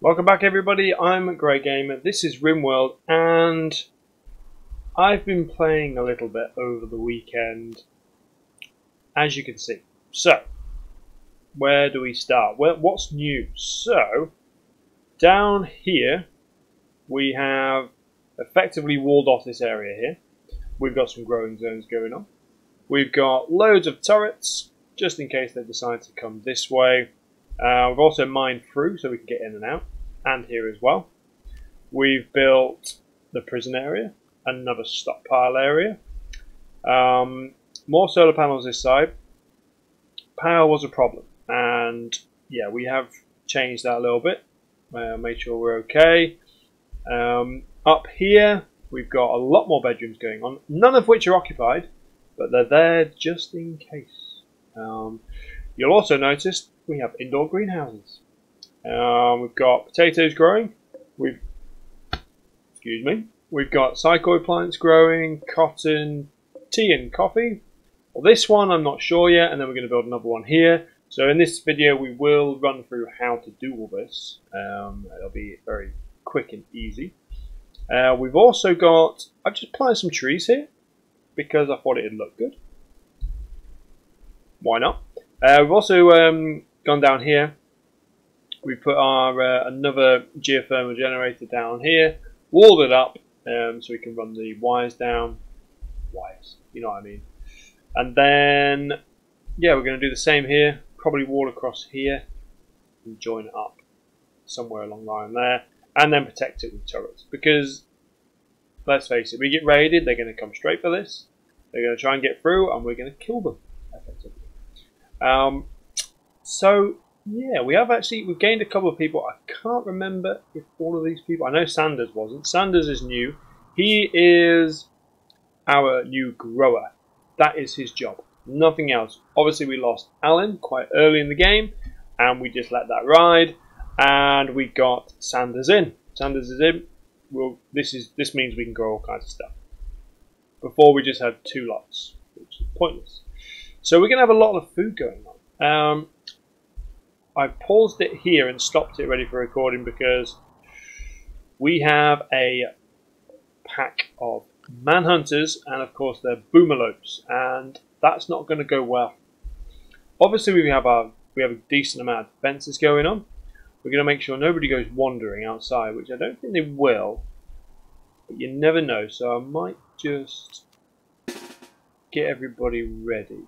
Welcome back everybody, I'm a Grey Gamer, this is RimWorld and I've been playing a little bit over the weekend as you can see. So, where do we start? Well, what's new? So, down here we have effectively walled off this area here. We've got some growing zones going on. We've got loads of turrets just in case they decide to come this way. Uh, we've also mined through so we can get in and out, and here as well. We've built the prison area, another stockpile area. Um, more solar panels this side. Power was a problem, and yeah, we have changed that a little bit. Uh, made sure we're okay. Um, up here, we've got a lot more bedrooms going on, none of which are occupied, but they're there just in case. Um, you'll also notice we have indoor greenhouses. Um, we've got potatoes growing. We've, excuse me, we've got psychoid plants growing, cotton, tea and coffee. Well, this one I'm not sure yet, and then we're going to build another one here. So in this video we will run through how to do all this. Um, it'll be very quick and easy. Uh, we've also got, I've just planted some trees here because I thought it'd look good. Why not? Uh, we've also um, gone down here. We put our uh, another geothermal generator down here, walled it up um, so we can run the wires down. Wires, you know what I mean. And then, yeah, we're going to do the same here. Probably wall across here and join it up somewhere along the line there, and then protect it with turrets. Because let's face it, we get raided, they're going to come straight for this. They're going to try and get through, and we're going to kill them. Um, so yeah, we have actually we've gained a couple of people. I can't remember if all of these people. I know Sanders wasn't. Sanders is new. He is our new grower. That is his job. Nothing else. Obviously, we lost Alan quite early in the game, and we just let that ride. And we got Sanders in. Sanders is in. Well, this is this means we can grow all kinds of stuff. Before we just had two lots, which is pointless. So we're going to have a lot of food going on. Um, I paused it here and stopped it ready for recording because we have a pack of manhunters and of course they're boomalopes and that's not going to go well. Obviously we have a we have a decent amount of fences going on. We're going to make sure nobody goes wandering outside, which I don't think they will. But you never know, so I might just get everybody ready.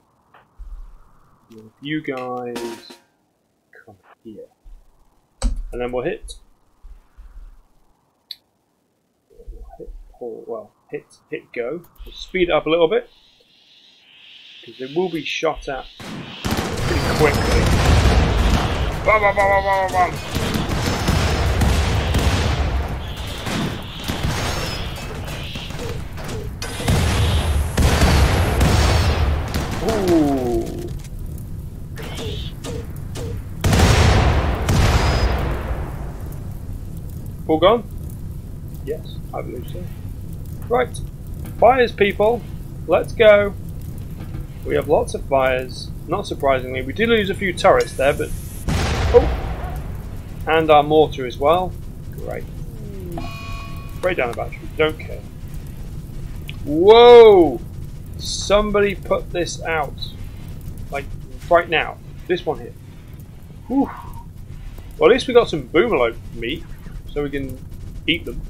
You guys come here. And then we'll hit. We'll hit pull, well, hit, hit go. We'll speed it up a little bit. Because they will be shot at pretty quickly. Bam, bam, bam, All gone? Yes, I believe so. Right, fires, people. Let's go. We have lots of fires. Not surprisingly, we did lose a few turrets there, but oh, and our mortar as well. Great. Spray down the battery. Don't care. Whoa! Somebody put this out. Like, right now. This one here. Whew. Well, at least we got some boomalope meat, so we can eat them.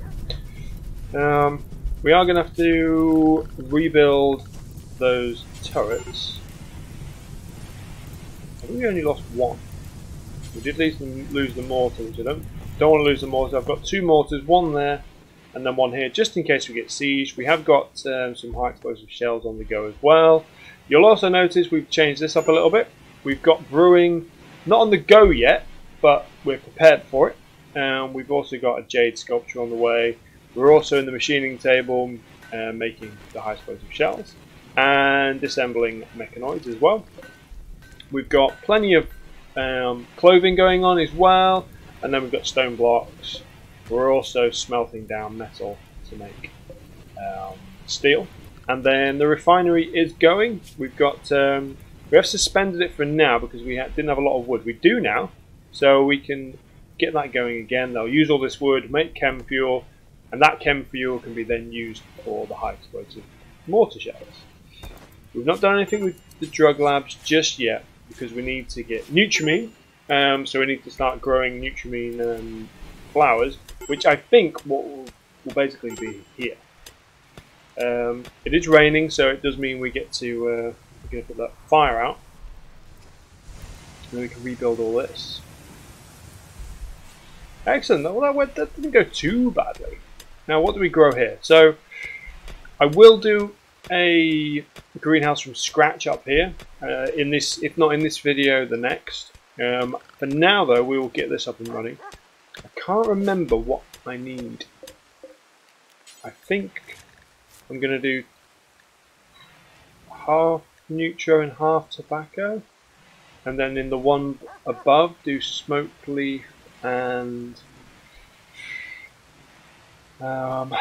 Um, we are going to have to rebuild those turrets. I think we only lost one. We did lose, them, lose the mortar, which I don't, don't want to lose the mortar. I've got two mortars, one there, and then one here just in case we get sieged. We have got um, some high explosive shells on the go as well. You'll also notice we've changed this up a little bit. We've got brewing not on the go yet, but we're prepared for it. And we've also got a jade sculpture on the way. We're also in the machining table uh, making the high explosive shells and disassembling mechanoids as well. We've got plenty of um, clothing going on as well, and then we've got stone blocks. We're also smelting down metal to make um, steel. And then the refinery is going. We've got um, we have suspended it for now because we ha didn't have a lot of wood. We do now, so we can get that going again. They'll use all this wood, make chem fuel, and that chem fuel can be then used for the high explosive mortar shells. We've not done anything with the drug labs just yet because we need to get Neutroamine, um, so we need to start growing Neutroamine um, flowers, which I think will, will basically be here. Um, it is raining, so it does mean we get to uh, we're going to put that fire out, and then we can rebuild all this. Excellent. Well, that, went, that didn't go too badly. Now, what do we grow here? So, I will do a greenhouse from scratch up here. Uh, in this, if not in this video, the next. Um, for now, though, we will get this up and running. I can't remember what I need. I think I'm going to do half nutro and half tobacco. And then in the one above, do smoked leaf and... Um,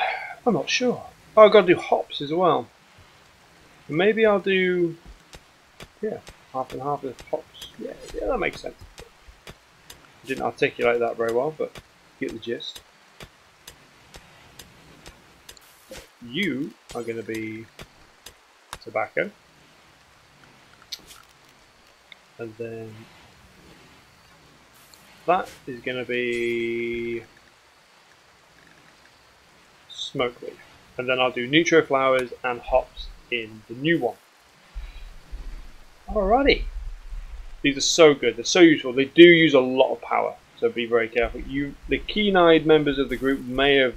I'm not sure. Oh, I've got to do hops as well. Maybe I'll do... Yeah, half and half of hops. Yeah, yeah, that makes sense. I didn't articulate that very well, but get the gist. You are going to be tobacco. And then that is going to be smoke leaf. And then I'll do neutro flowers and hops in the new one. Alrighty. These are so good. They're so useful. They do use a lot of power, so be very careful. You, the keen-eyed members of the group may have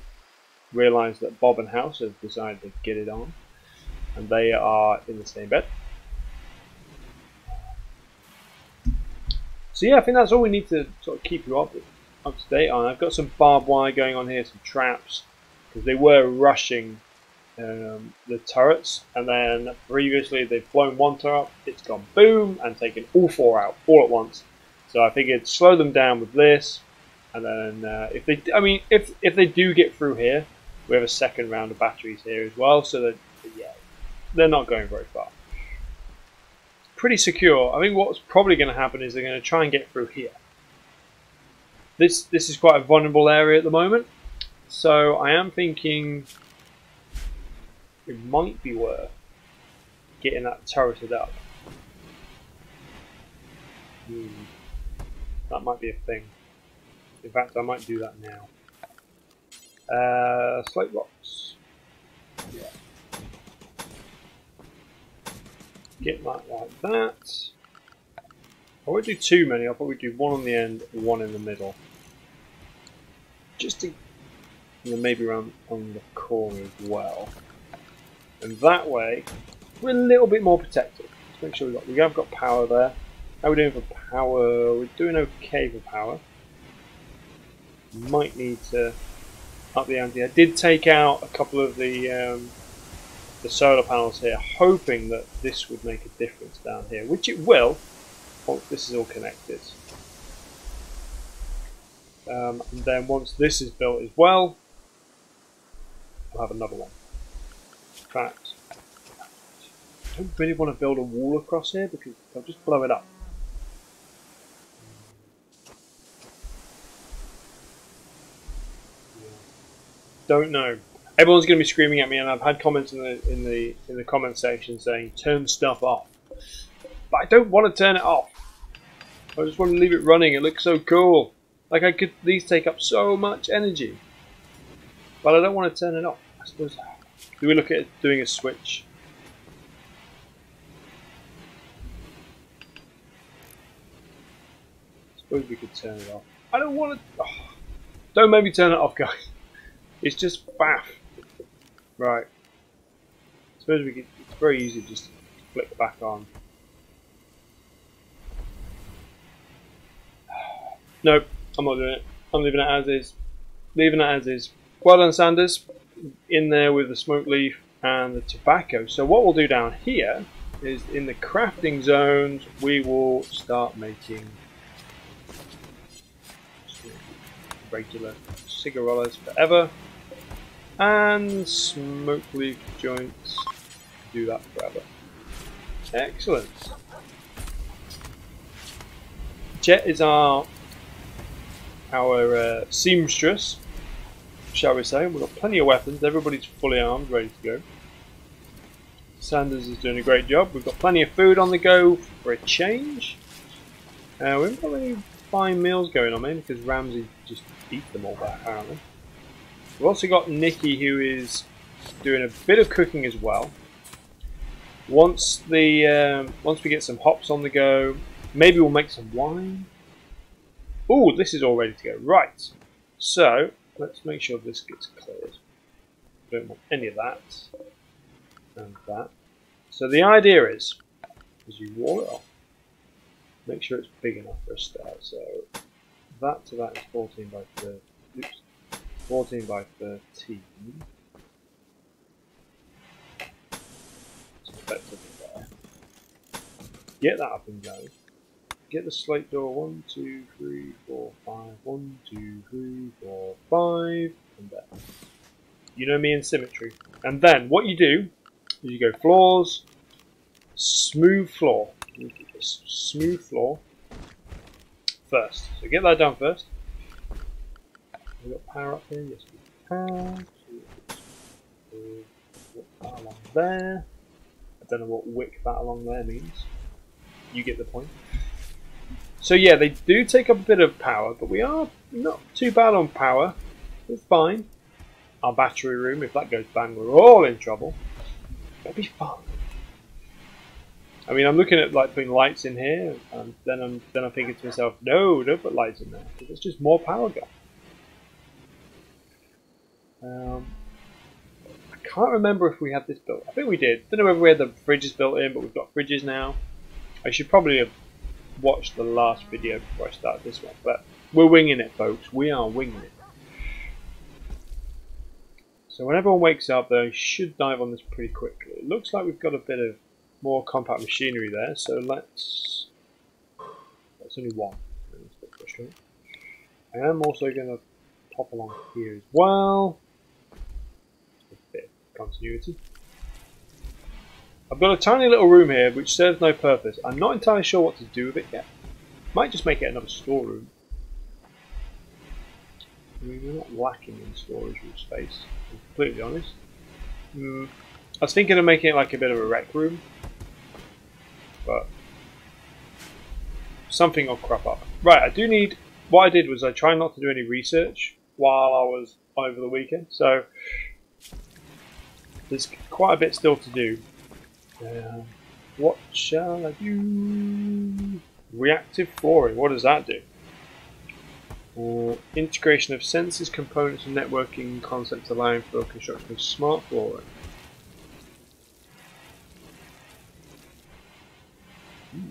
realised that Bob and House have decided to get it on, and they are in the same bed. So yeah, I think that's all we need to sort of keep you up, up to date on. I've got some barbed wire going on here, some traps, because they were rushing um, the turrets, and then previously they've blown one turret, it's gone boom, and taken all four out all at once. So I figured slow them down with this, and then uh, if they, I mean, if if they do get through here, we have a second round of batteries here as well, so that yeah, they're not going very far pretty secure. I think what's probably going to happen is they're going to try and get through here. This this is quite a vulnerable area at the moment, so I am thinking it might be worth getting that turreted up. Hmm. That might be a thing. In fact, I might do that now. Uh, slate blocks. Yeah get that like that. I won't do too many, I'll probably do one on the end, one in the middle. Just to, and then maybe around on the corner as well. And that way, we're a little bit more protected. Let's make sure we got we have got power there. How are we doing for power? We're doing okay for power. Might need to up the ante. I did take out a couple of the um, the solar panels here, hoping that this would make a difference down here, which it will once this is all connected. Um, and then once this is built as well, I'll have another one. In fact, I don't really want to build a wall across here because I'll just blow it up. Don't know everyone's going to be screaming at me, and I've had comments in the in the in the comment section saying turn stuff off, but I don't want to turn it off. I just want to leave it running. It looks so cool. Like I could these take up so much energy, but I don't want to turn it off. I suppose. Do we look at doing a switch? I suppose we could turn it off. I don't want to. Oh, don't make me turn it off, guys. It's just faff. Right. I suppose we could, it's very easy just to flick back on. Nope, I'm not doing it. I'm leaving it as is. Leaving it as is. Well done, Sanders. In there with the smoke leaf and the tobacco. So what we'll do down here is in the crafting zones, we will start making regular cigarillas forever and smoke leaf joints. Do that forever. Excellent. Jet is our our uh, seamstress, shall we say. We've got plenty of weapons. Everybody's fully armed, ready to go. Sanders is doing a great job. We've got plenty of food on the go for a change. Uh, we haven't got any fine meals going on, maybe because Ramsey just eat them all back, apparently. We've also got Nikki, who is doing a bit of cooking as well. Once the um, once we get some hops on the go, maybe we'll make some wine. Oh, this is all ready to go. Right. So let's make sure this gets cleared. Don't want any of that and that. So the idea is, is you wall it off. Make sure it's big enough for a start. So that to that is 14 by 30. Oops. 14 by 13. effectively there. Get that up and go. Get the slate door. One, two, three, four, five. One, two, three, four, five. And there. You know me in symmetry. And then what you do is you go floors, smooth floor. Smooth floor first. So get that done first. We've got power up here. Yes, we have. That along there. I don't know what wick that along there means. You get the point. So yeah, they do take up a bit of power, but we are not too bad on power. We're fine. Our battery room, if that goes bang, we're all in trouble. It'll be fun. I mean, I'm looking at like putting lights in here, and then I'm then I'm thinking to myself, no, don't put lights in there it's just more power gone. Um, I can't remember if we had this built. I think we did. Don't know whether we had the fridges built in, but we've got fridges now. I should probably have watched the last video before I start this one, but we're winging it, folks. We are winging it. So when everyone wakes up, they should dive on this pretty quickly. It looks like we've got a bit of more compact machinery there, so let's... That's only one. I am also going to pop along here as well. Continuity. I've got a tiny little room here which serves no purpose. I'm not entirely sure what to do with it yet. Might just make it another storeroom. I mean, we're not lacking in storage room space, to be completely honest. Mm, I was thinking of making it like a bit of a rec room, but something will crop up. Right, I do need. What I did was I tried not to do any research while I was over the weekend, so there's quite a bit still to do. Uh, what shall I do? Reactive flooring. What does that do? Uh, integration of sensors, components, and networking concepts allowing for construction of smart flooring. Hmm.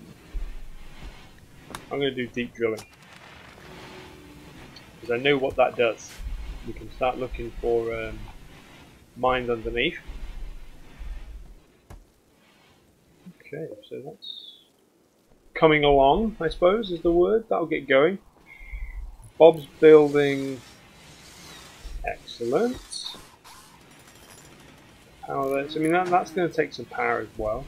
I'm going to do deep drilling because I know what that does. We can start looking for um, mines underneath. Okay, so that's coming along, I suppose, is the word. That'll get going. Bob's building. Excellent. Power. So, I mean, that, that's going to take some power as well.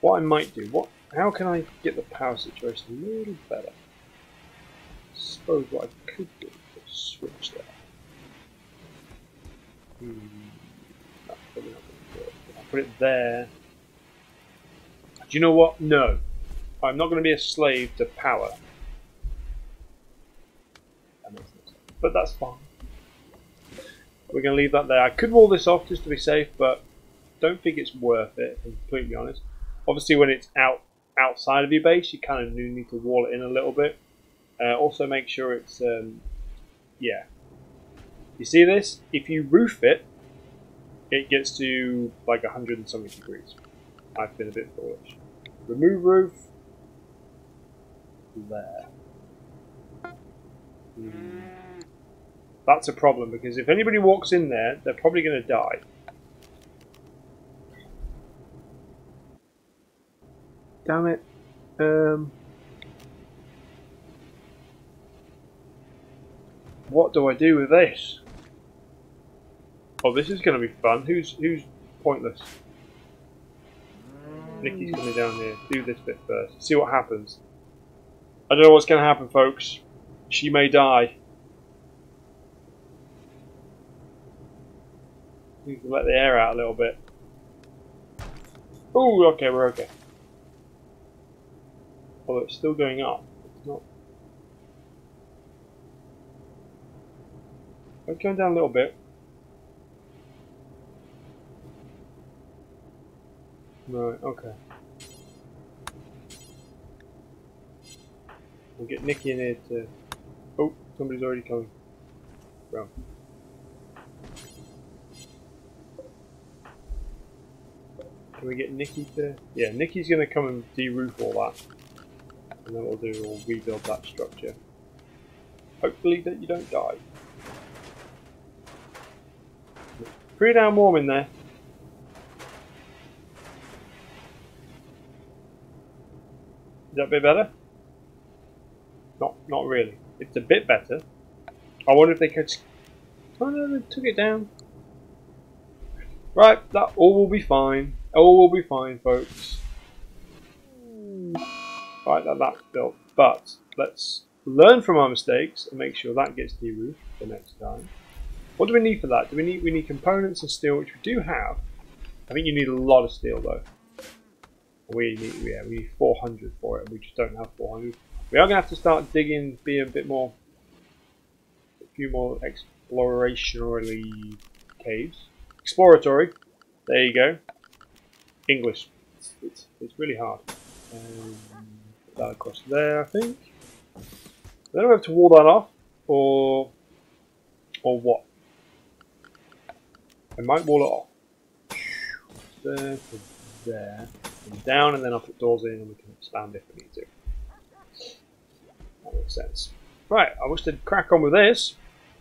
What I might do, what? how can I get the power situation a little better? I suppose what I could do is switch there. Hmm, to. I'll put it there. Do you know what? No. I'm not going to be a slave to power. But that's fine. We're going to leave that there. I could wall this off just to be safe, but don't think it's worth it, if I'm completely honest. Obviously, when it's out outside of your base, you kind of do need to wall it in a little bit. Uh, also, make sure it's, um, yeah. You see this? If you roof it, it gets to like 100 and something degrees. I've been a bit foolish. Remove roof. There. Hmm. That's a problem because if anybody walks in there, they're probably going to die. Damn it. Um, what do I do with this? Oh, this is going to be fun. Who's who's pointless? Mm. Nikki's coming down here. Do this bit first. See what happens. I don't know what's going to happen, folks. She may die. Need to let the air out a little bit. Oh, okay, we're okay. Although it's still going up. It's not. We're going down a little bit. Right, okay. We'll get Nikki in here to... Oh, somebody's already coming. Bro. Can we get Nikki to... Yeah, Nikki's going to come and de-roof all that. And then we'll do, we'll rebuild that structure. Hopefully that you don't die. Pretty damn warm in there. That a bit better? Not, not really. It's a bit better. I wonder if they could. Oh no, they took it down. Right, that all will be fine. All will be fine, folks. Right, that that's built. But let's learn from our mistakes and make sure that gets de-roofed the next time. What do we need for that? Do we need we need components and steel, which we do have. I think you need a lot of steel though. We need yeah, we need 400 for it. We just don't have 400. We are going to have to start digging, be a bit more, a few more explorationary caves. Exploratory. There you go. English. It's, it's, it's really hard. Um, put that across there, I think. Then we have to wall that off, or or what? I might wall it off. There to there, and down, and then I'll put doors in, and we can expand if we need to. That makes sense. Right, I wish to crack on with this.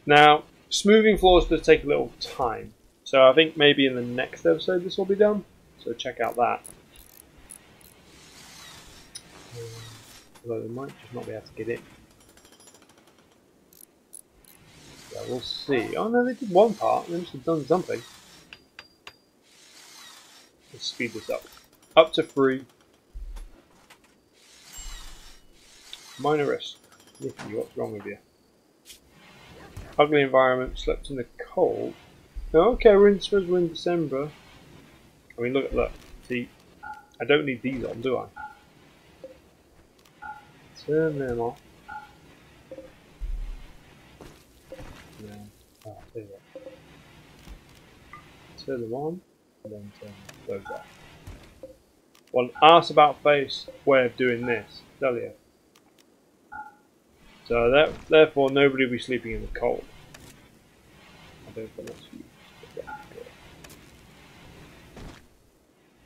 Now, smoothing floors does take a little time. So I think maybe in the next episode this will be done. So check out that. Um, although they might just not be able to get in. Yeah, we'll see. Oh no, they did one part, they must have done something. Let's speed this up. Up to three. Minor risk. Nicky, what's wrong with you? Ugly environment, slept in the cold. Okay, we're in, suppose we're in December. I mean, look at that. See, I don't need these on, do I? Turn them off. Yeah. Oh. Turn them on, and then turn those off. One ass about face way of doing this, tell you. So that, therefore nobody will be sleeping in the cold.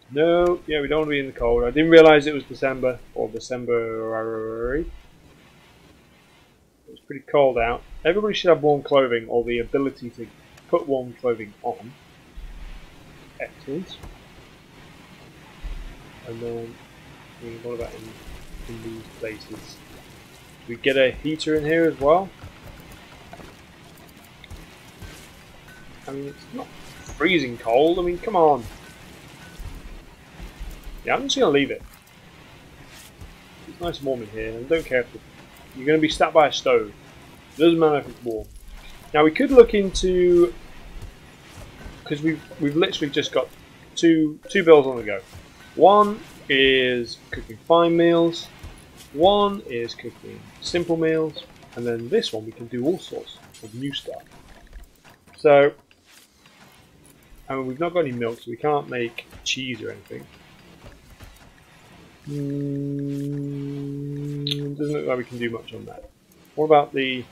No, yeah, we don't want to be in the cold. I didn't realise it was December or December. It was pretty cold out. Everybody should have warm clothing or the ability to put warm clothing on. Excellent. And then, I mean, what about in, in these places? we get a heater in here as well? I mean, it's not freezing cold. I mean, come on. Yeah, I'm just going to leave it. It's nice and warm in here. And don't care if you're going to be sat by a stove. It doesn't matter if it's warm. Now, we could look into... Because we've, we've literally just got two, two bills on the go. One is cooking fine meals. One is cooking simple meals, and then this one we can do all sorts of new stuff. So, mean, we've not got any milk, so we can't make cheese or anything. Mm, doesn't look like we can do much on that. What about the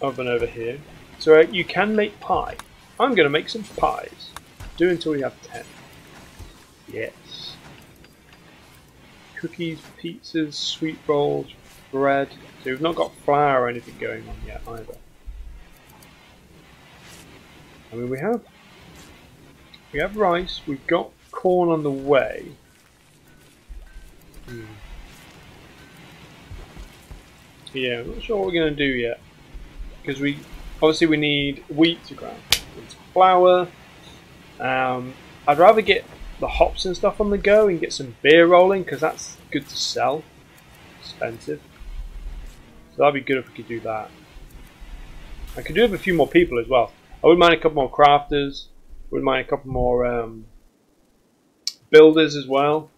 oven over here? So uh, you can make pie. I'm going to make some pies. Do until we have 10. Yes cookies, pizzas, sweet rolls, bread. So we've not got flour or anything going on yet either. I mean, we have we have rice. We've got corn on the way. Hmm. Yeah, I'm not sure what we're going to do yet because we obviously we need wheat to. It's flour. Um, I'd rather get the hops and stuff on the go and get some beer rolling because that's good to sell. Expensive. So that'd be good if we could do that. I could do with a few more people as well. I wouldn't mind a couple more crafters. Wouldn't mind a couple more um, builders as well.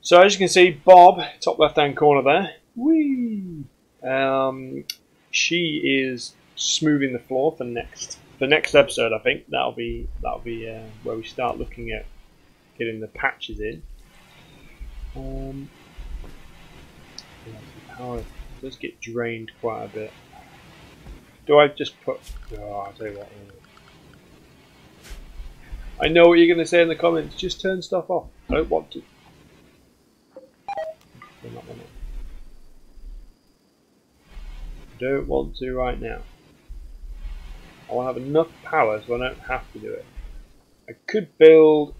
So as you can see, Bob, top left hand corner there, whee, um, she is smoothing the floor for next the next episode. I think that'll be that'll be uh, where we start looking at getting the patches in. Um, power does get drained quite a bit. Do I just put? Oh, I'll tell you what. I know what you're going to say in the comments. Just turn stuff off. I don't want to. don't want to right now. I want to have enough power so I don't have to do it. I could build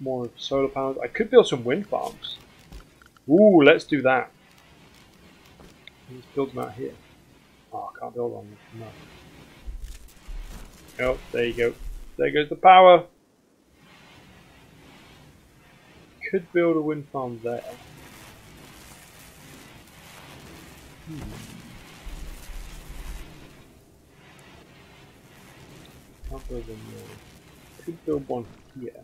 more solar panels. I could build some wind farms. Ooh, let's do that. Let's build them out here. Oh, I can't build on them. No. Oh, there you go. There goes the power. Could build a wind farm there. Hmm. Build one. Could build one here.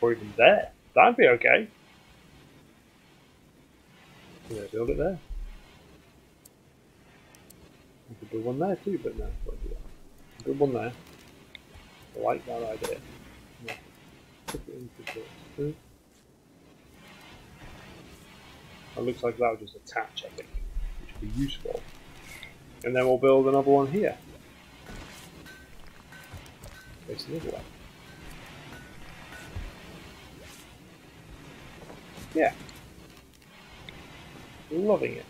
Or even there. That'd be okay. I build it there? I could build one there too, but no, I do that. Build one there. I like that idea. Put it into this. It looks like that would just attach, I think, which would be useful. And then we'll build another one here. Face another one. Yeah. Loving it.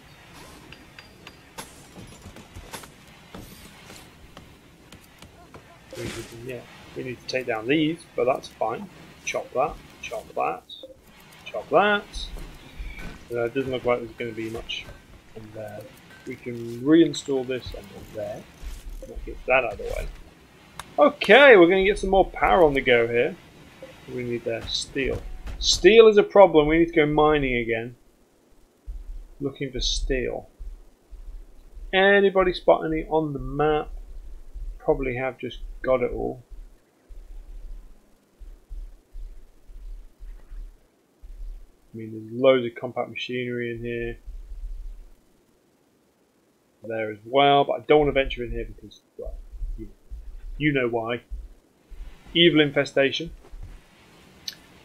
Yeah, we need to take down these, but that's fine. Chop that, chop that, chop that. Uh, it doesn't look like there's going to be much in there. We can reinstall this then there. That gets that out of the way. Okay, we're going to get some more power on the go here. We need uh, steel. Steel is a problem. We need to go mining again. Looking for steel. Anybody spot any on the map? Probably have just got it all. I mean, there's loads of compact machinery in here. There as well, but I don't want to venture in here because, well, you, you know why. Evil infestation.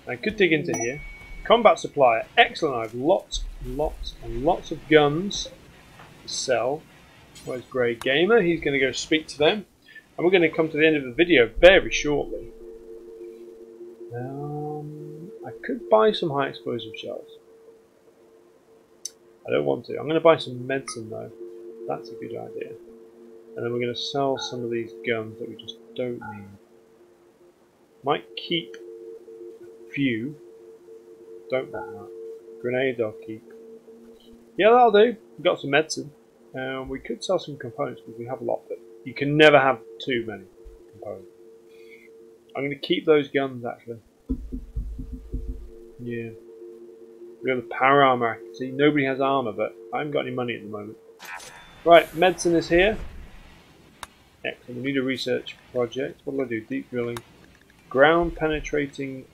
I could dig into here. Combat supplier, excellent. I have lots, lots, and lots of guns to sell. Where's Grey Gamer? He's going to go speak to them. And we're going to come to the end of the video very shortly. Um, I could buy some high explosive shells. I don't want to. I'm going to buy some medicine though. That's a good idea. And then we're going to sell some of these guns that we just don't need. Might keep a few. Don't want that. Grenade I'll keep. Yeah, that'll do. We've got some medicine. Um, we could sell some components because we have a lot, but you can never have too many components. I'm going to keep those guns actually. Yeah. We have the power armor. See, nobody has armor, but I haven't got any money at the moment. Right, medicine is here. Excellent. We need a research project. What do I do? Deep drilling, ground penetrating,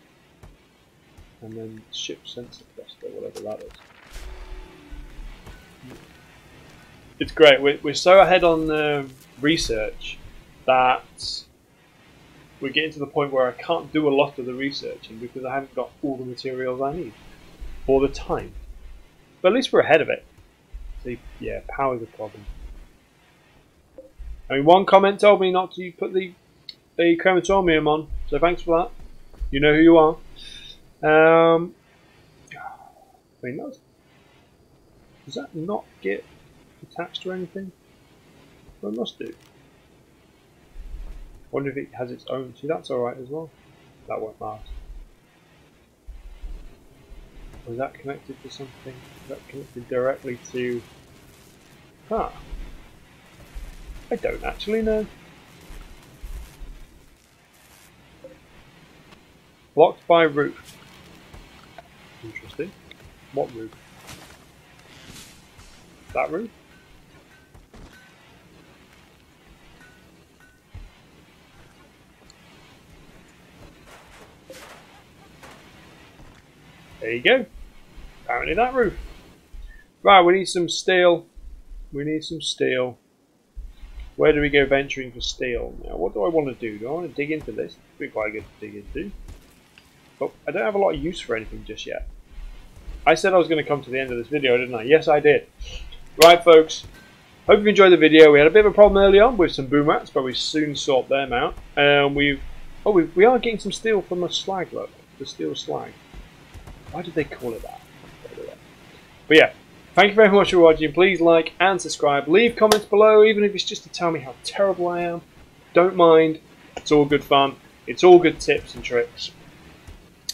and then ship sensor cluster, whatever that is. It's great. We're, we're so ahead on uh, research that we're getting to the point where I can't do a lot of the researching because I haven't got all the materials I need all the time. But at least we're ahead of it. See, yeah, power's a problem. I mean, one comment told me not to put the the crematorium on, so thanks for that. You know who you are. Um, I mean, does that not get attached to anything? Well, it must do. wonder if it has its own. See, that's alright as well. That won't last. Was that connected to something? Is that connected directly to... Huh. I don't actually know. Blocked by roof. Interesting. What roof? That roof? There you go. Apparently that roof. Right, we need some steel. We need some steel. Where do we go venturing for steel? Now, what do I want to do? Do I want to dig into this? It'd be quite good to dig into. But I don't have a lot of use for anything just yet. I said I was going to come to the end of this video, didn't I? Yes, I did. Right, folks. Hope you enjoyed the video. We had a bit of a problem early on with some boom rats, but we soon sort them out. And um, we've... Oh, we, we are getting some steel from a slag, look. The steel slag. Why did they call it that? But yeah, thank you very much for watching. Please like and subscribe. Leave comments below, even if it's just to tell me how terrible I am. Don't mind. It's all good fun. It's all good tips and tricks.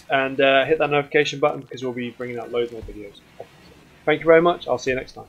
And uh, hit that notification button because we'll be bringing out loads more videos. Thank you very much. I'll see you next time.